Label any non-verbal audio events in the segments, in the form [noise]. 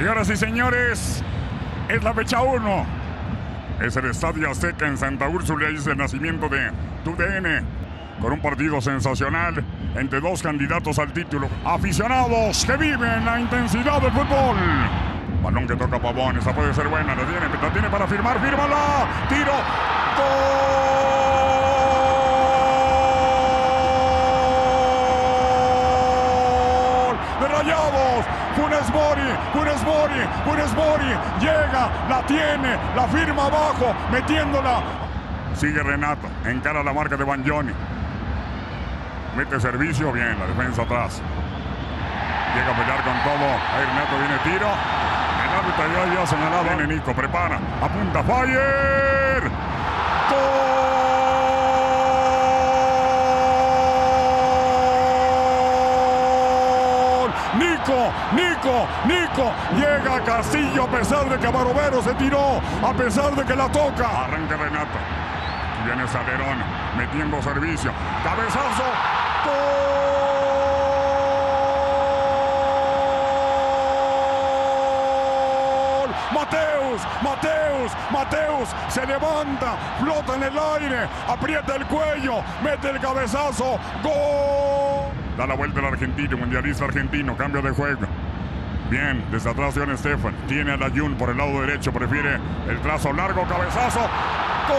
Señoras y señores, es la fecha 1. Es el Estadio Azteca en Santa Úrsula y es el nacimiento de TUDN. Con un partido sensacional entre dos candidatos al título. Aficionados que viven la intensidad del fútbol. Balón que toca Pavón, esa puede ser buena, la tiene, la tiene para firmar, fírmala. Tiro. ¡Gol! De Rayados. Funes Mori, Funes Mori, Funes Mori. Llega, la tiene, la firma abajo, metiéndola. Sigue Renato, encara la marca de Banjoni. Mete servicio, bien, la defensa atrás. Llega a pelear con todo. Ahí Renato viene tiro. El árbitro ya, ya señalado. Viene Nico, prepara. Apunta Fire. ¡Gol! Nico, Nico, Nico. Llega Castillo a pesar de que Barovero se tiró. A pesar de que la toca. Arranca Renato. Viene Salerón metiendo servicio. Cabezazo. ¡Gol! Mateus, Mateus, Mateus se levanta, flota en el aire, aprieta el cuello, mete el cabezazo. ¡Gol! Da la vuelta el argentino, mundialista argentino, cambio de juego. Bien, desde atrás John Stefan. Tiene a la Jun por el lado derecho, prefiere el trazo largo, cabezazo. ¡Gol!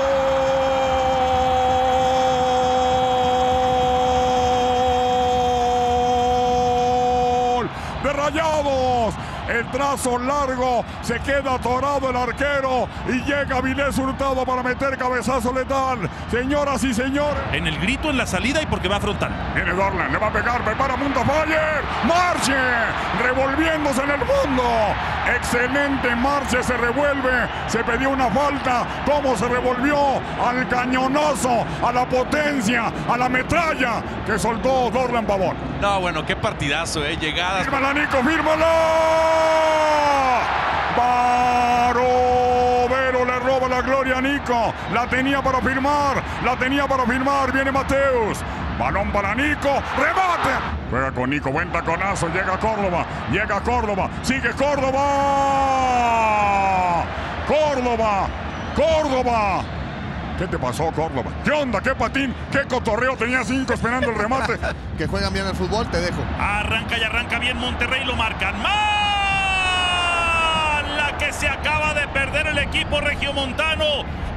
De Rayados. El trazo largo, se queda atorado el arquero y llega Vilés Hurtado para meter cabezazo letal. Señoras y señores. En el grito en la salida y porque va frontal. Viene Dorlan, le va a pegar, prepara Punta Fire. Marche, revolviéndose en el fondo. Excelente Marche, se revuelve. Se pidió una falta. ¿Cómo se revolvió? Al cañonazo, a la potencia, a la metralla que soltó Dorlan Pavón. No, bueno, qué partidazo, ¿eh? Llegadas. Fírmala, Nico, fírmala. Barovero le roba la gloria a Nico. La tenía para firmar. La tenía para firmar. Viene Mateus. Balón para Nico. Remate. Juega con Nico. Buen taconazo. Llega Córdoba. Llega Córdoba. Sigue Córdoba. Córdoba. Córdoba. ¿Qué te pasó, Córdoba? ¿Qué onda? ¿Qué patín? ¿Qué cotorreo? Tenía cinco esperando el remate. [laughs] que juegan bien el fútbol, te dejo. Arranca y arranca bien Monterrey, lo marcan. ¡Mal! Que se acaba de perder el equipo regiomontano.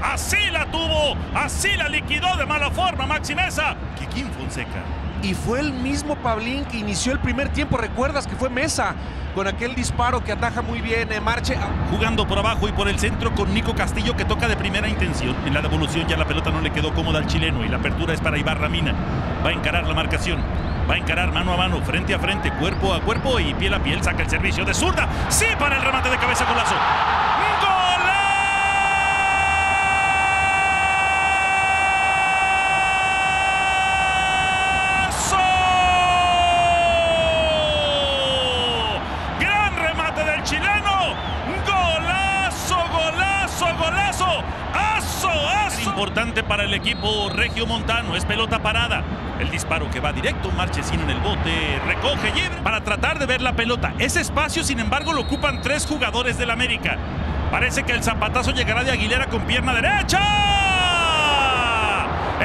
Así la tuvo, así la liquidó de mala forma Maxi Mesa. Kikín Fonseca. Y fue el mismo Pablín que inició el primer tiempo. ¿Recuerdas que fue Mesa? Con aquel disparo que ataja muy bien eh, Marche. Jugando por abajo y por el centro con Nico Castillo que toca de primera intención. En la devolución ya la pelota no le quedó cómoda al chileno y la apertura es para Ibarra Mina. Va a encarar la marcación. Va a encarar mano a mano, frente a frente, cuerpo a cuerpo y piel a piel. Saca el servicio de zurda. Sí para el remate de cabeza golazo. Importante para el equipo regio montano. Es pelota parada. El disparo que va directo, Marchesín en el bote, recoge libre para tratar de ver la pelota. Ese espacio, sin embargo, lo ocupan tres jugadores del América. Parece que el zapatazo llegará de Aguilera con pierna derecha.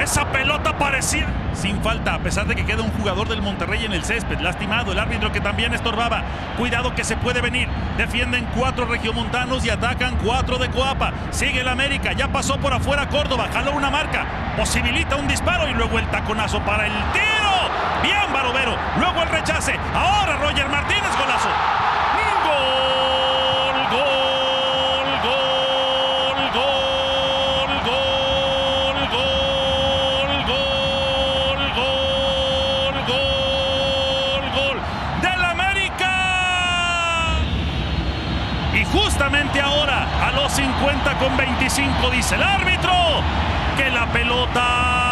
Esa pelota parecía sin falta, a pesar de que queda un jugador del Monterrey en el césped, lastimado, el árbitro que también estorbaba. Cuidado que se puede venir. Defienden cuatro regiomontanos y atacan cuatro de Coapa. Sigue el América, ya pasó por afuera Córdoba, jaló una marca, posibilita un disparo y luego el taconazo para el tiro. Bien, Barovero. Luego el rechace. Ahora Roger Martínez, golazo. Y justamente ahora, a los 50 con 25, dice el árbitro que la pelota